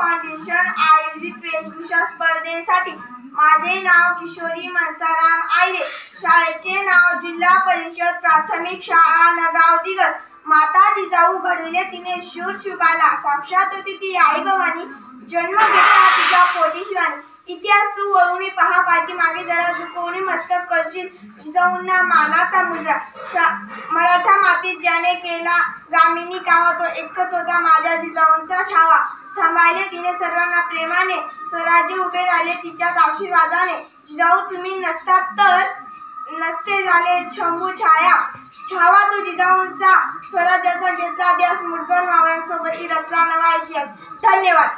Foundation आयोजित वेशभूषा स्पर्धेसाठी. माझे नाव किशोरी मनसाराम आयरे शाळेचे नाव जिल्हा परिषद प्राथमिक शाळा नगाव दिगर माता जिजाऊ घडविले तिने शूर शिवाला साक्षात होती ती आई भवानी. जन्म घेतला तिच्या पोटी शिवानी. इतिहास तू वळवणी पहा पाठी मागे जरा झुकवणी मस्तक करशील. जिजाऊंना मानाचा मुद्रा. मराठा मातीत ज्याने केला गामिनी कावा तो एकच होता माझ्या जिजाऊंचा छावा. सांभाळले तिने सर्वांना प्रेमाने. स्वराज्य उभे राहिले तिच्याच आशीर्वादाने. जिजाऊ तुम्ही नसतात तर नसते झाले शंभू छाया. छावा तो जिजाऊंचा. स्वराज्याचा घेतला द्यास मुठभर मावळ्यांसोबत रचला नवा इतिहास. धन्यवाद.